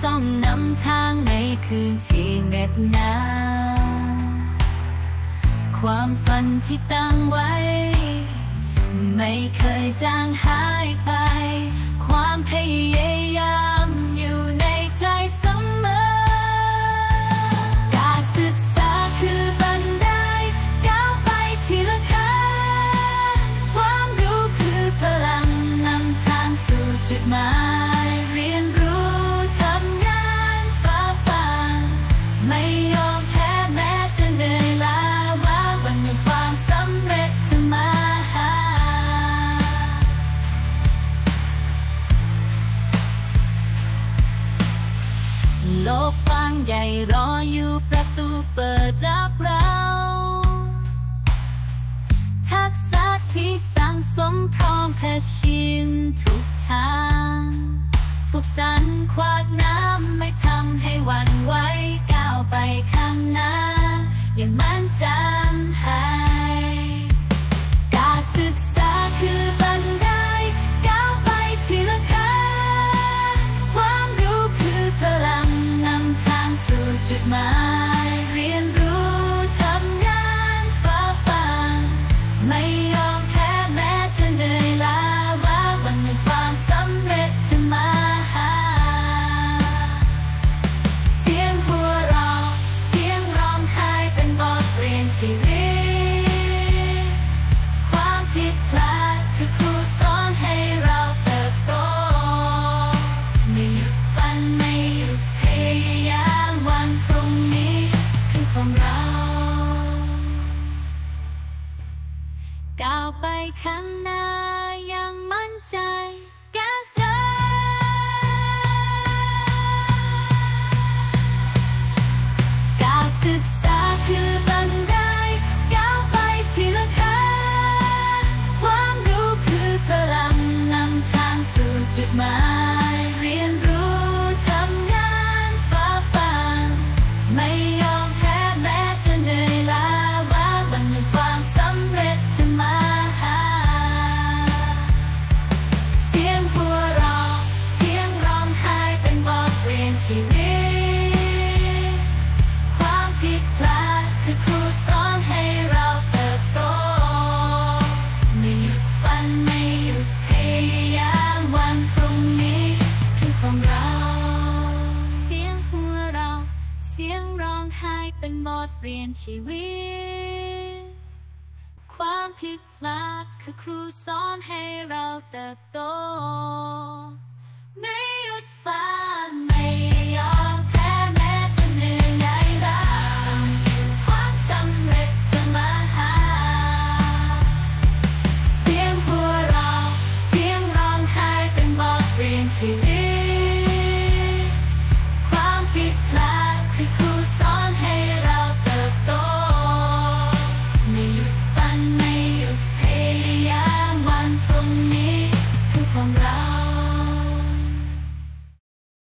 ส่องนำทางในคืนที่เหน็ดหนาวความฝันที่ตั้งไว้ ไม่เคยจางหายไป ความพยายาม โลกกว้างใหญ่รออยู่ประตูเปิดรับเรา ทักษะที่สั่งสมพร้อมเผชินทุกทางพวกสันควาดน้ำาวไปข้างหน้ายังมั่นใจกาซาการศึกษาคือบันไดก้าวไปทีละขั้ความรู้คือพลังนำทางสู่จุดหมาย เป็นบทเรียนชีวิต ความผิดพลาดคือครูสอนให้เราเติบโต ไม่หยุดฝัน